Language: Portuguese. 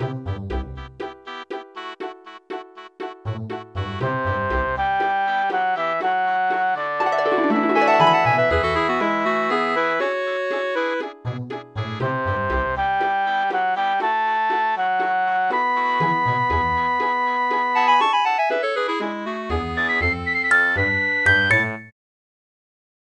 Música